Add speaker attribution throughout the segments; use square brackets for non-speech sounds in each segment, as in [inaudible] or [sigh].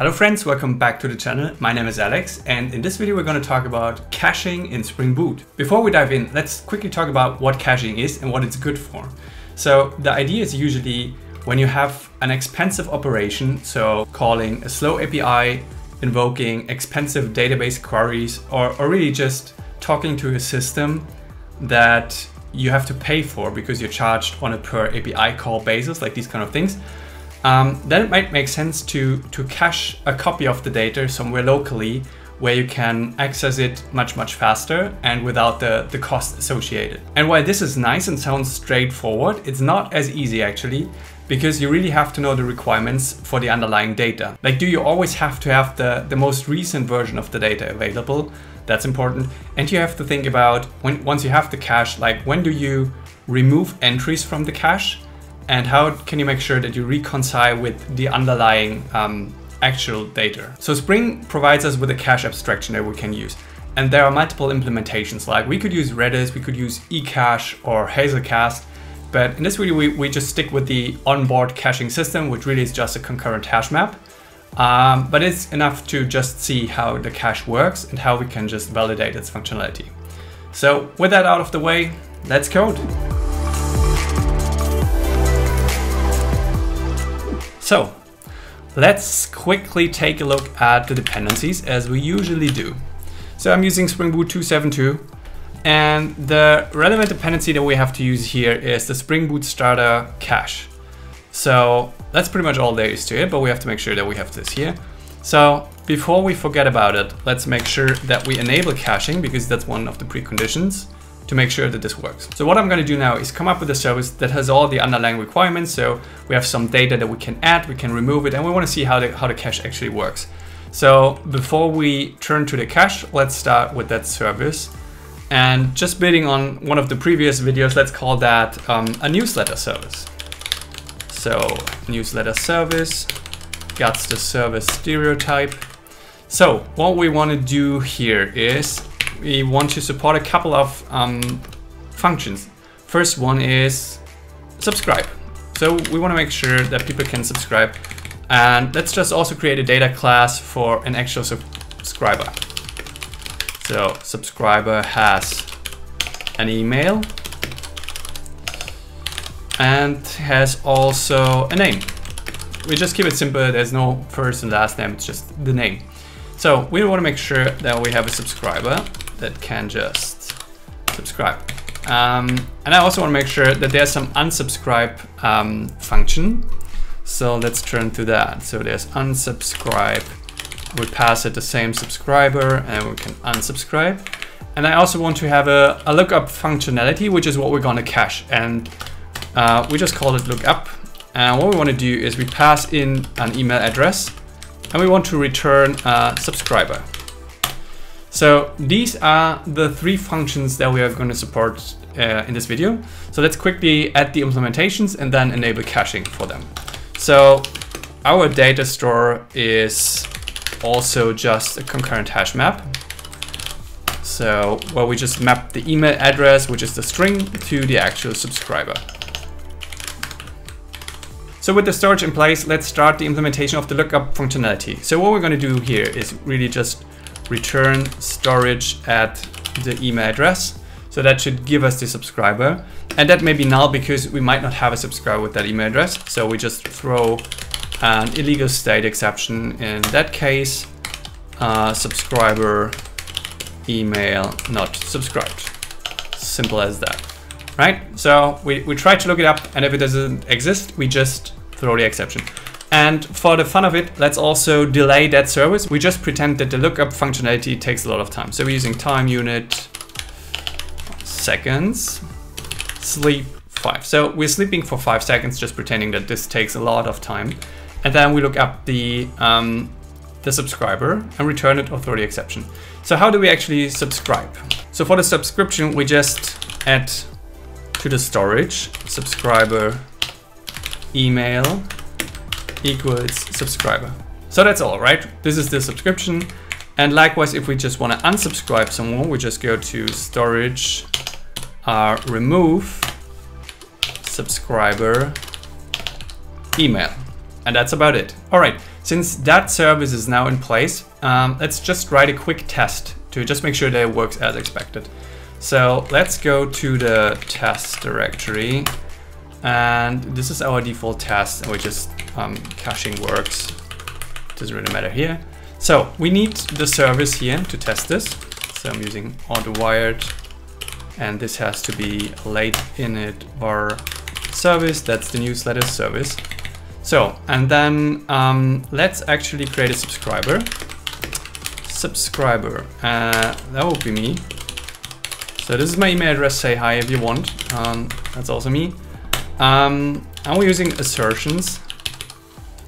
Speaker 1: Hello friends, welcome back to the channel. My name is Alex and in this video we're going to talk about caching in Spring Boot. Before we dive in, let's quickly talk about what caching is and what it's good for. So the idea is usually when you have an expensive operation, so calling a slow API, invoking expensive database queries, or, or really just talking to a system that you have to pay for because you're charged on a per API call basis, like these kind of things, um, then it might make sense to, to cache a copy of the data somewhere locally where you can access it much, much faster and without the, the cost associated. And while this is nice and sounds straightforward, it's not as easy actually because you really have to know the requirements for the underlying data. Like, do you always have to have the, the most recent version of the data available? That's important. And you have to think about when once you have the cache, like when do you remove entries from the cache? And how can you make sure that you reconcile with the underlying um, actual data? So Spring provides us with a cache abstraction that we can use. And there are multiple implementations, like we could use Redis, we could use Ehcache or Hazelcast, but in this video, we, we just stick with the onboard caching system, which really is just a concurrent hash map. Um, but it's enough to just see how the cache works and how we can just validate its functionality. So with that out of the way, let's code. So let's quickly take a look at the dependencies as we usually do. So I'm using Spring Boot 272 and the relevant dependency that we have to use here is the Spring Boot starter cache. So that's pretty much all there is to it, but we have to make sure that we have this here. So before we forget about it, let's make sure that we enable caching because that's one of the preconditions to make sure that this works. So what I'm going to do now is come up with a service that has all the underlying requirements. So we have some data that we can add, we can remove it, and we want to see how the, how the cache actually works. So before we turn to the cache, let's start with that service. And just building on one of the previous videos, let's call that um, a newsletter service. So newsletter service, got the service stereotype. So what we want to do here is we want to support a couple of um, functions. First one is subscribe. So we want to make sure that people can subscribe. And let's just also create a data class for an actual subscriber. So subscriber has an email and has also a name. We just keep it simple. There's no first and last name. It's just the name. So we want to make sure that we have a subscriber that can just subscribe. Um, and I also want to make sure that there's some unsubscribe um, function. So let's turn to that. So there's unsubscribe. We pass it the same subscriber and we can unsubscribe. And I also want to have a, a lookup functionality, which is what we're going to cache. And uh, we just call it lookup. And what we want to do is we pass in an email address and we want to return a subscriber. So these are the three functions that we are going to support uh, in this video. So let's quickly add the implementations and then enable caching for them. So our data store is also just a concurrent hash map. So well, we just map the email address, which is the string, to the actual subscriber. So with the storage in place, let's start the implementation of the lookup functionality. So what we're going to do here is really just return storage at the email address. So that should give us the subscriber. And that may be null because we might not have a subscriber with that email address. So we just throw an illegal state exception in that case. Uh, subscriber email not subscribed. Simple as that. Right? So we, we try to look it up and if it doesn't exist, we just throw the exception. And for the fun of it, let's also delay that service. We just pretend that the lookup functionality takes a lot of time. So we're using time unit seconds, sleep five. So we're sleeping for five seconds, just pretending that this takes a lot of time. And then we look up the, um, the subscriber and return it authority exception. So how do we actually subscribe? So for the subscription, we just add to the storage subscriber email equals subscriber. So that's all, right? This is the subscription. And likewise, if we just want to unsubscribe someone, we just go to storage, uh, remove subscriber email. And that's about it. All right, since that service is now in place, um, let's just write a quick test to just make sure that it works as expected. So let's go to the test directory and this is our default test which is um, caching works. Doesn't really matter here. So we need the service here to test this. So I'm using auto-wired and this has to be late init var service. That's the newsletter service. So, and then um, let's actually create a subscriber. Subscriber, uh, that will be me. So this is my email address, say hi if you want. Um, that's also me. Um, and we're using assertions.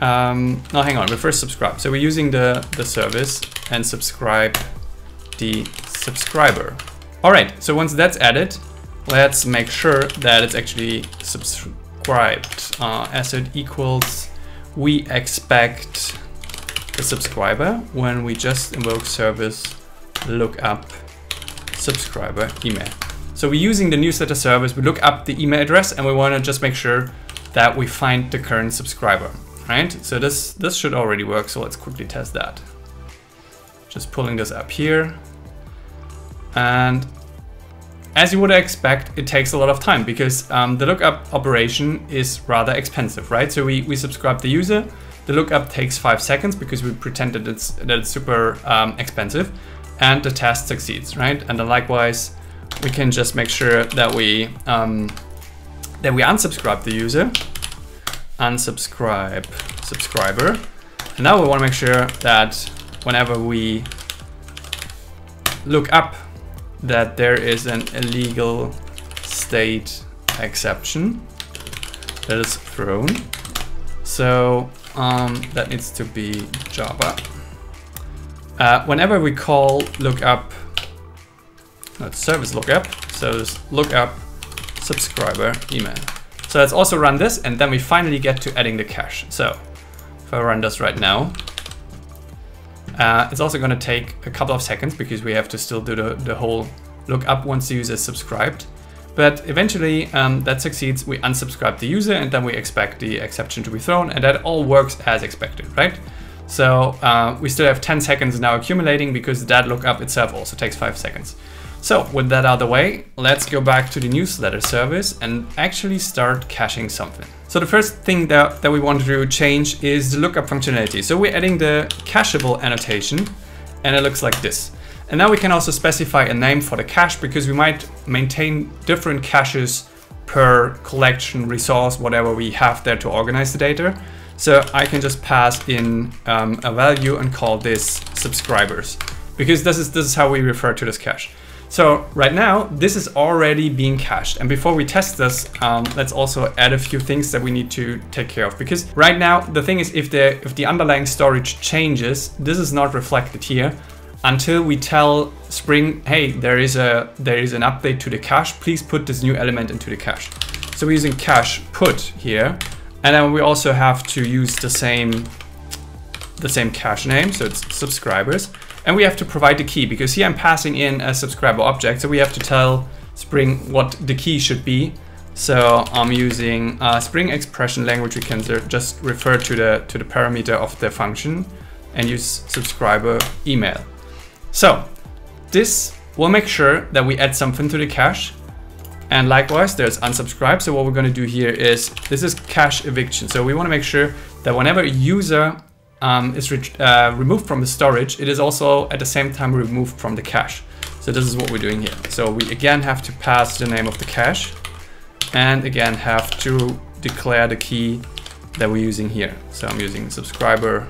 Speaker 1: Um, no, hang on, we first subscribe. So we're using the, the service and subscribe the subscriber. All right, so once that's added, let's make sure that it's actually subscribed. Uh, assert equals, we expect the subscriber when we just invoke service lookup subscriber email. So we're using the newsletter service, we look up the email address and we wanna just make sure that we find the current subscriber, right? So this, this should already work, so let's quickly test that. Just pulling this up here. And as you would expect, it takes a lot of time because um, the lookup operation is rather expensive, right? So we, we subscribe the user, the lookup takes five seconds because we pretend that it's, that it's super um, expensive and the test succeeds, right? And then likewise, we can just make sure that we um, that we unsubscribe the user, unsubscribe subscriber. And now we want to make sure that whenever we look up that there is an illegal state exception that is thrown. So um, that needs to be Java. Uh, whenever we call lookup, not service lookup, so just lookup subscriber email. So let's also run this and then we finally get to adding the cache. So if I run this right now, uh, it's also going to take a couple of seconds because we have to still do the, the whole lookup once the user is subscribed. But eventually um, that succeeds, we unsubscribe the user and then we expect the exception to be thrown and that all works as expected, right? So uh, we still have 10 seconds now accumulating because that lookup itself also takes 5 seconds. So with that out of the way, let's go back to the newsletter service and actually start caching something. So the first thing that, that we want to change is the lookup functionality. So we're adding the cacheable annotation and it looks like this. And now we can also specify a name for the cache because we might maintain different caches per collection, resource, whatever we have there to organize the data. So I can just pass in um, a value and call this subscribers because this is, this is how we refer to this cache. So right now, this is already being cached. And before we test this, um, let's also add a few things that we need to take care of. Because right now, the thing is, if the, if the underlying storage changes, this is not reflected here until we tell Spring, hey, there is a there is an update to the cache. Please put this new element into the cache. So we're using cache put here. And then we also have to use the same the same cache name, so it's subscribers. And we have to provide the key because here I'm passing in a subscriber object. So we have to tell Spring what the key should be. So I'm using a Spring expression language. We can just refer to the to the parameter of the function and use subscriber email. So this will make sure that we add something to the cache. And likewise, there's unsubscribe. So what we're going to do here is this is cache eviction. So we want to make sure that whenever a user um, is re uh, removed from the storage, it is also at the same time removed from the cache. So this is what we're doing here. So we again have to pass the name of the cache and again have to declare the key that we're using here. So I'm using subscriber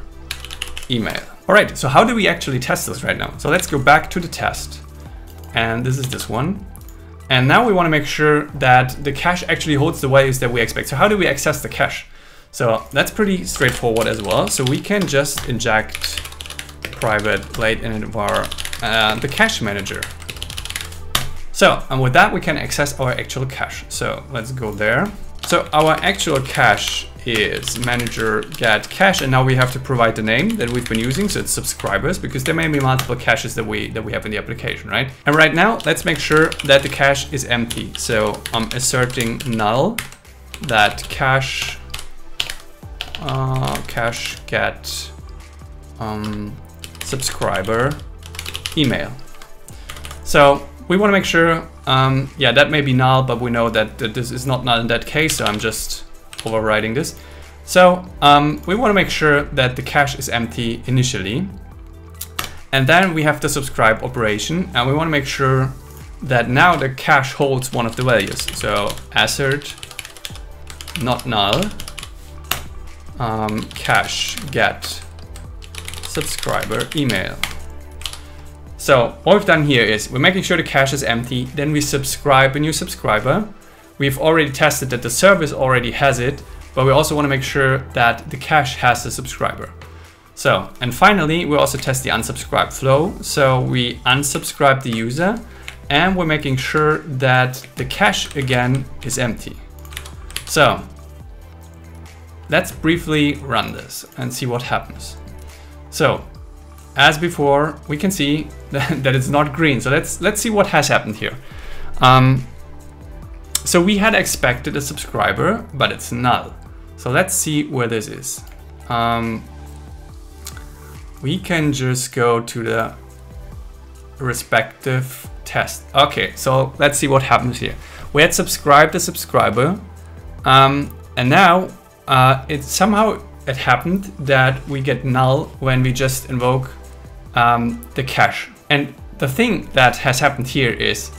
Speaker 1: email. All right, so how do we actually test this right now? So let's go back to the test. And this is this one. And now we want to make sure that the cache actually holds the values that we expect. So how do we access the cache? So that's pretty straightforward as well. So we can just inject private late init var uh, the cache manager. So, and with that we can access our actual cache. So let's go there. So our actual cache is manager get cache and now we have to provide the name that we've been using so it's subscribers because there may be multiple caches that we that we have in the application right and right now let's make sure that the cache is empty so I'm asserting null that cache uh, cache get um, subscriber email. So we want to make sure, um, yeah, that may be null, but we know that, that, this is not null in that case, so I'm just overriding this. So um, we want to make sure that the cache is empty initially. And then we have the subscribe operation, and we want to make sure that now the cache holds one of the values. So assert not null um, cache get subscriber email. So what we've done here is we're making sure the cache is empty, then we subscribe a new subscriber. We've already tested that the service already has it, but we also want to make sure that the cache has the subscriber. So, and finally, we also test the unsubscribe flow. So we unsubscribe the user and we're making sure that the cache again is empty. So let's briefly run this and see what happens. So as before, we can see [laughs] that, it's not green. So let's let's see what has happened here. Um, so we had expected a subscriber, but it's null. So let's see where this is. Um, we can just go to the respective test. Okay, so let's see what happens here. We had subscribed a subscriber, um, and now uh, it somehow it happened that we get null when we just invoke um, the cache. And the thing that has happened here is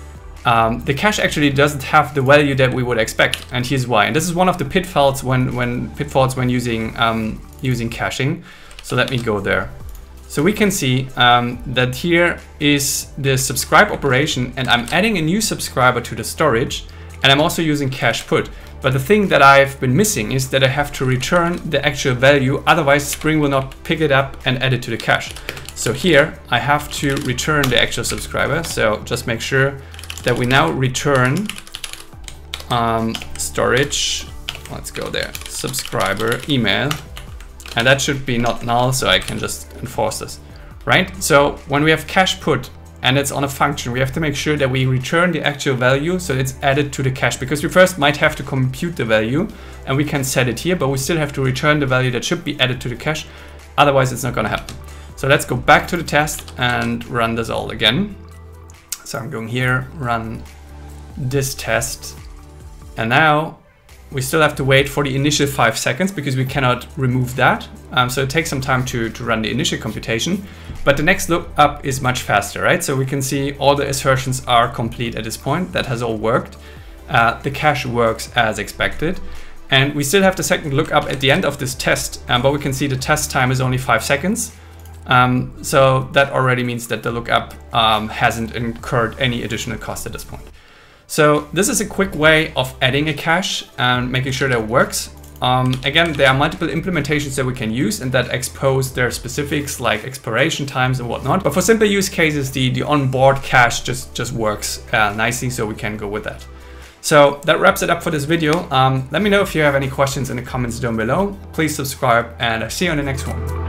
Speaker 1: um, the cache actually doesn't have the value that we would expect, and here's why. And this is one of the pitfalls when when pitfalls when using um, using caching. So let me go there. So we can see um, that here is the subscribe operation and I'm adding a new subscriber to the storage and I'm also using cache put. But the thing that I've been missing is that I have to return the actual value, otherwise Spring will not pick it up and add it to the cache. So here I have to return the actual subscriber. So just make sure that we now return um, storage, let's go there, subscriber email and that should be not null, so I can just enforce this, right? So when we have cache put and it's on a function, we have to make sure that we return the actual value so it's added to the cache because we first might have to compute the value and we can set it here, but we still have to return the value that should be added to the cache. Otherwise it's not gonna happen. So let's go back to the test and run this all again. So I'm going here, run this test. And now we still have to wait for the initial five seconds because we cannot remove that. Um, so it takes some time to, to run the initial computation. But the next look up is much faster, right? So we can see all the assertions are complete at this point. That has all worked. Uh, the cache works as expected. And we still have the second lookup at the end of this test, um, but we can see the test time is only five seconds. Um, so that already means that the lookup um, hasn't incurred any additional cost at this point. So this is a quick way of adding a cache and making sure that it works. Um, again, there are multiple implementations that we can use and that expose their specifics like expiration times and whatnot. But for simple use cases, the, the onboard cache just, just works uh, nicely, so we can go with that. So that wraps it up for this video. Um, let me know if you have any questions in the comments down below. Please subscribe and I'll see you on the next one.